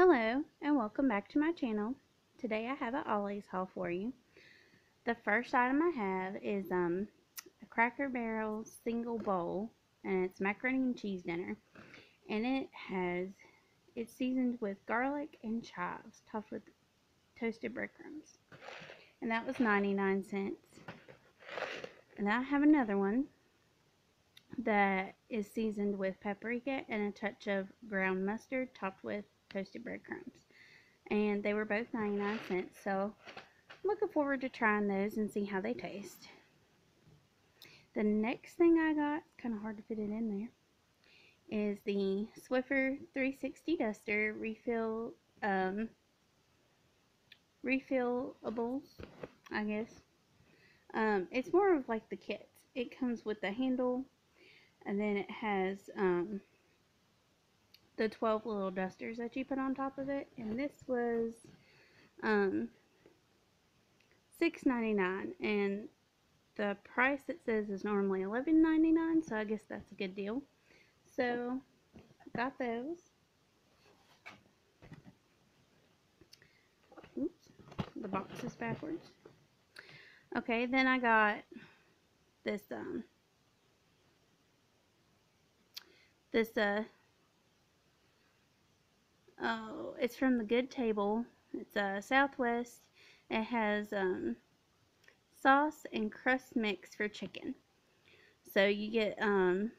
Hello and welcome back to my channel. Today I have an Ollie's haul for you. The first item I have is um, a Cracker Barrel single bowl and it's macaroni and cheese dinner. And it has, it's seasoned with garlic and chives topped with toasted breadcrumbs. And that was 99 cents. And I have another one that is seasoned with paprika and a touch of ground mustard topped with toasted breadcrumbs. And they were both 99 cents, so looking forward to trying those and see how they taste. The next thing I got, kind of hard to fit it in there, is the Swiffer 360 Duster refill, um, refillables, I guess. Um, it's more of like the kits. It comes with the handle, and then it has, um, the 12 little dusters that you put on top of it. And this was um, $6.99. And the price it says is normally $11.99. So I guess that's a good deal. So got those. Oops, the box is backwards. Okay, then I got this um this uh Oh, it's from the Good Table. It's uh, Southwest. It has um, sauce and crust mix for chicken. So you get um,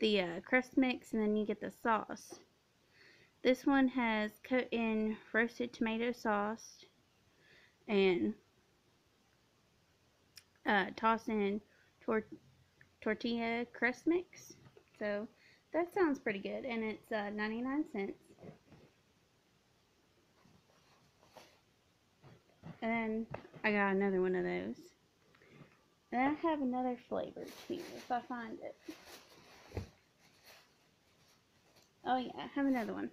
the uh, crust mix and then you get the sauce. This one has cut in roasted tomato sauce and uh, toss in tor tortilla crust mix. So that sounds pretty good, and it's uh, 99 cents. And I got another one of those. And I have another flavor too, if I find it. Oh yeah, I have another one.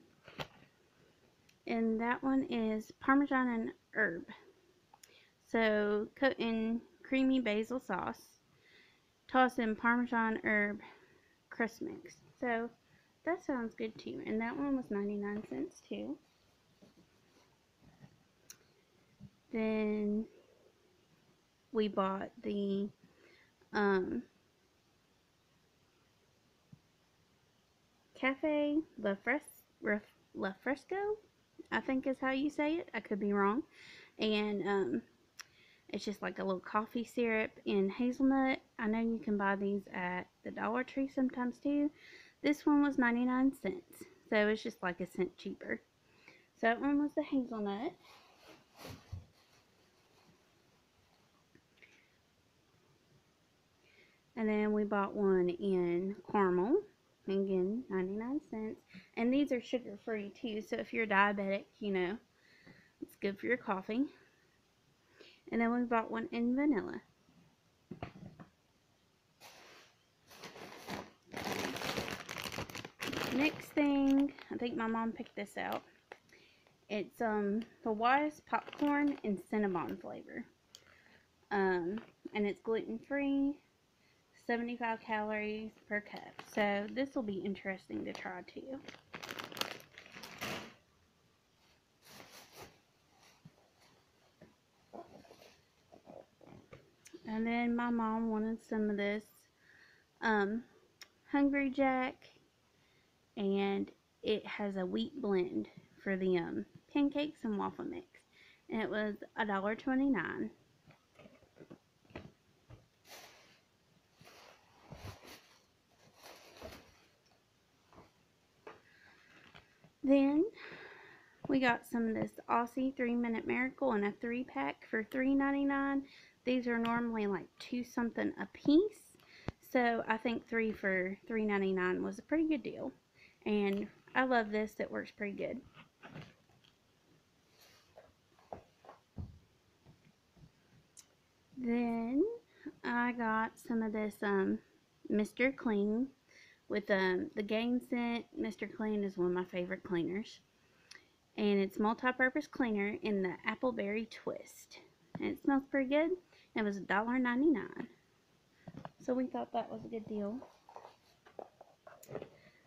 And that one is Parmesan and herb. So, coat in creamy basil sauce. Toss in Parmesan herb crust mix. So that sounds good too. And that one was 99 cents too. Then we bought the um, Cafe La, Fres La Fresco, I think is how you say it. I could be wrong. And um, it's just like a little coffee syrup in hazelnut. I know you can buy these at the Dollar Tree sometimes too. This one was 99 cents. So it's just like a cent cheaper. So that one was the hazelnut. And then we bought one in caramel. Again, 99 cents. And these are sugar free too. So if you're diabetic, you know, it's good for your coffee. And then we bought one in vanilla. Next thing, I think my mom picked this out. It's um the Wise popcorn and cinnamon flavor. Um, and it's gluten free, 75 calories per cup. So this will be interesting to try too. And then my mom wanted some of this um, Hungry Jack and it has a wheat blend for the um, pancakes and waffle mix. And it was a dollar twenty-nine. Then we got some of this Aussie 3 Minute Miracle in a 3 pack for $3.99. These are normally like two something a piece. So I think three for $3.99 was a pretty good deal. And I love this. It works pretty good. Then I got some of this um, Mr. Clean with um, the Gain scent. Mr. Clean is one of my favorite cleaners. And it's multi-purpose cleaner in the Appleberry Twist. And it smells pretty good. It was $1.99. So we thought that was a good deal.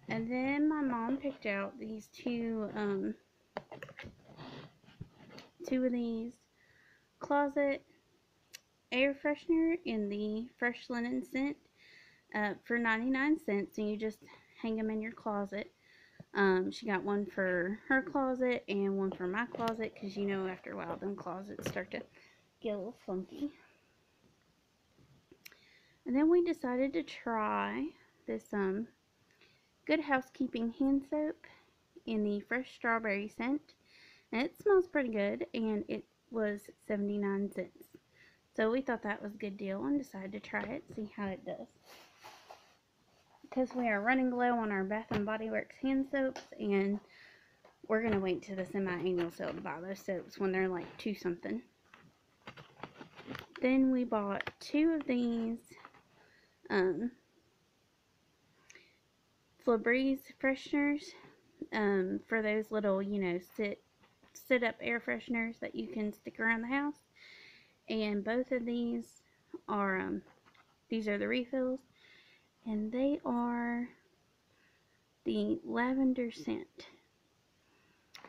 And then my mom picked out these two, um, two of these closet air freshener in the fresh linen scent uh, for 99 cents and you just hang them in your closet. Um, she got one for her closet and one for my closet because you know after a while them closets start to get a little funky. And then we decided to try this um, Good Housekeeping hand soap in the fresh strawberry scent. And it smells pretty good and it was 79 cents. So we thought that was a good deal and decided to try it, see how it does because we are running low on our Bath Body Works hand soaps and we're going to wait to the semi-annual sale to buy those soaps when they're like two something. Then we bought two of these um, Febreze fresheners um, for those little, you know, sit sit up air fresheners that you can stick around the house. And both of these are, um, these are the refills and they are the lavender scent.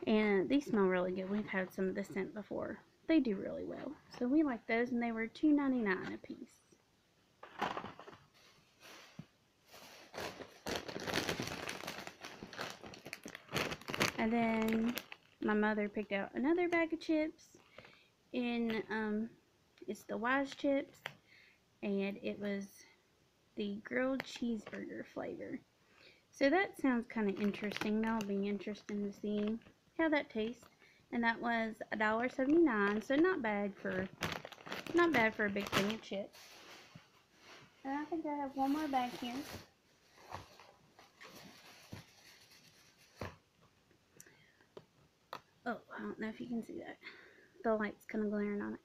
And these smell really good. We've had some of the scent before. They do really well. So we like those, and they were $2.99 a piece. And then my mother picked out another bag of chips. In um, it's the Wise chips, and it was the grilled cheeseburger flavor. So that sounds kind of interesting. That'll be interesting to see how that tastes. And that was $1.79, so not bad for not bad for a big thing of chips. And I think I have one more bag here. Oh, I don't know if you can see that. The light's kind of glaring on it.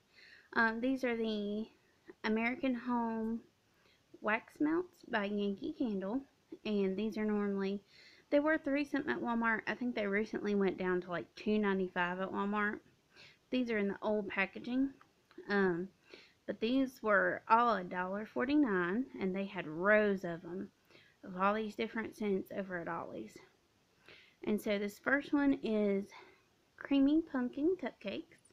Um, these are the American Home wax melts by Yankee Candle. And these are normally, they were three cent at Walmart. I think they recently went down to like two ninety five at Walmart. These are in the old packaging. Um, but these were all a dollar forty nine, and they had rows of them of all these different scents over at Ollie's. And so this first one is creamy pumpkin cupcakes.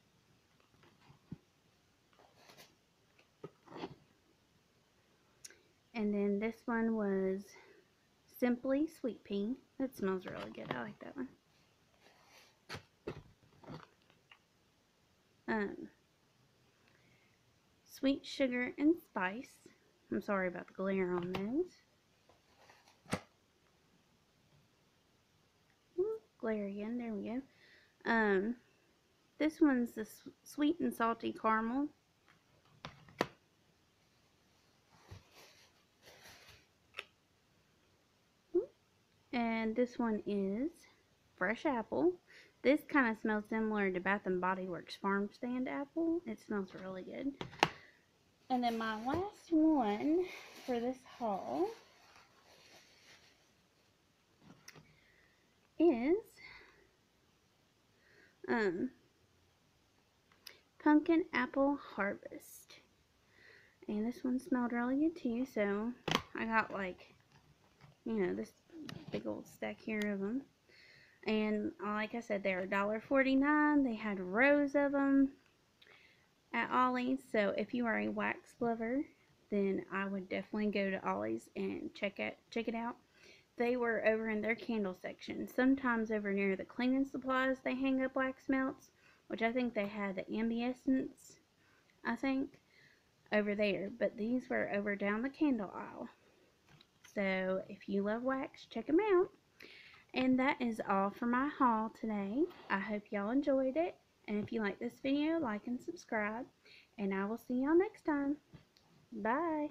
And then this one was Simply Sweet Pea. That smells really good. I like that one. Um, sweet Sugar and Spice. I'm sorry about the glare on those. Glare again. There we go. Um, this one's the sweet and salty caramel. And this one is fresh apple. This kind of smells similar to Bath and Body Works Farm Stand apple. It smells really good. And then my last one for this haul is um, Pumpkin Apple Harvest. And this one smelled really good too, so I got like, you know, this big old stack here of them. And like I said, they're $1.49. They had rows of them at Ollie's. So if you are a wax lover, then I would definitely go to Ollie's and check it check it out. They were over in their candle section. Sometimes over near the cleaning supplies they hang up wax melts, which I think they had the ambiessence, I think, over there. But these were over down the candle aisle. So if you love wax, check them out. And that is all for my haul today. I hope y'all enjoyed it. And if you like this video, like and subscribe. And I will see y'all next time. Bye.